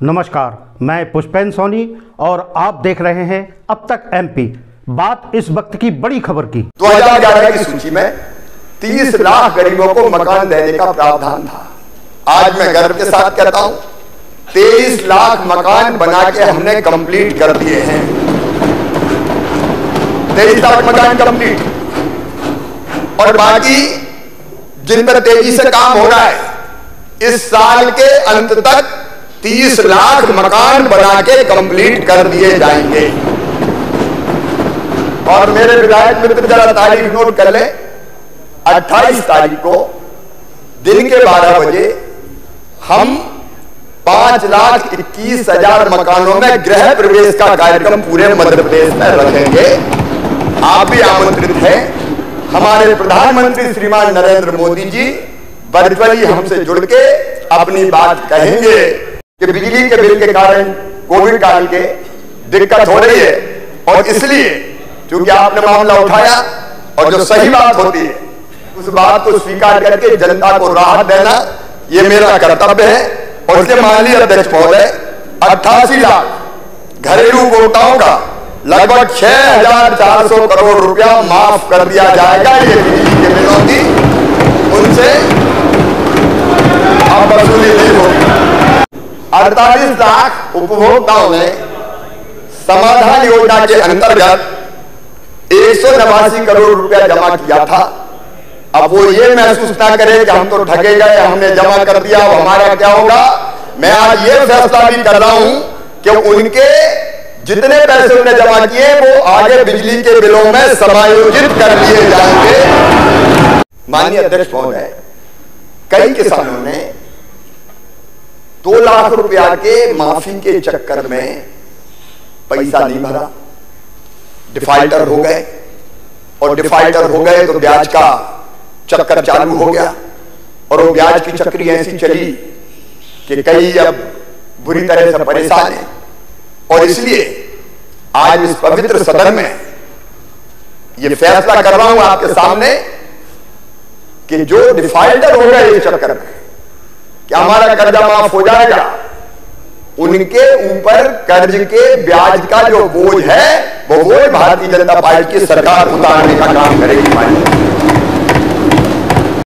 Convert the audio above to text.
नमस्कार, मैं पुष्पेन सोनी और आप देख रहे हैं अब तक एमपी बात इस वक्त की बड़ी खबर की। 2011 की सूची में 30 लाख गरीबों को मकान देने का प्रावधान था। आज मैं गर्व के साथ कहता हूँ 23 लाख मकान बना के हमने कंप्लीट कर दिए हैं। 23 लाख मकान कंप्लीट और बाकी जिन पर तेज़ी से काम हो रहा है, इस साल के अंत तक 30 लाख मकान बना के कंप्लीट कर दिए जाएँगे। और मेरे विधायक मित्र, जरा तारीख नोट कर ले। 28 तारीख को दिन के 12 बजे हम पाँच लाख इक्कीस हज़ार मकानों में गृह प्रवेश का कार्यक्रम पूरे मध्य प्रदेश में रखेंगे। आप भी आमंत्रित हैं। हमारे प्रधानमंत्री श्रीमान नरेंद्र मोदी जी वर्चुअली हमसे जुड़ के अपनी बात कहेंगे। कि बिजली के बिल के कारण, कोविड काल के दिक्कत हो रही है। और इसलिए क्योंकि आपने मामला उठाया, और जो सही बात होती है, उस बात को स्वीकार करके जनता को राहत देना, ये मेरा कर्तव्य है। और इसके माननीय अध्यक्ष महोदय, अट्ठासी लाख घरेलू उपभोक्ताओं का लगभग छह हज़ार चार सौ करोड़ रुपया माफ़ कर दिया जाएगा ये बिजली के बिलों की। अड़तालीस लाख उपभोक्ताओं ने समाधान योजना के अंतर्गत एक सौ नवासी करोड़ रुपया जमा किया था। अब वो ये महसूस ना करे कि हम तो ठगे गए, हमने जमा कर दिया, अब हमारा क्या होगा? मैं आज ये फैसला भी कर रहा हूँ कि उनके जितने पैसे उन्होंने जमा किए, वो आगे बिजली के बिलों में समायोजित कर लिए जाएँगे। माननीय अध्यक्ष महोदय, कई किसानों ने दो लाख रुपया के माफ़ी के चक्कर में पैसा नहीं भरा। डिफाल्टर हो गए। और डिफाल्टर हो गए तो ब्याज का चक्कर चालू हो गया। और वो ब्याज की चक्री ऐसी चली कि कई अब बुरी तरह से परेशान है। और इसलिए आज इस पवित्र सदन में ये फैसला कर रहा हूँ आपके सामने कि जो डिफाल्टर हो गए इस चक्कर में हमारा कर्जा माफ़ हो जाएगा। उनके ऊपर कर्ज के ब्याज का जो बोझ है, वो बोझ भारतीय जनता पार्टी की सरकार उतारने का काम करेगी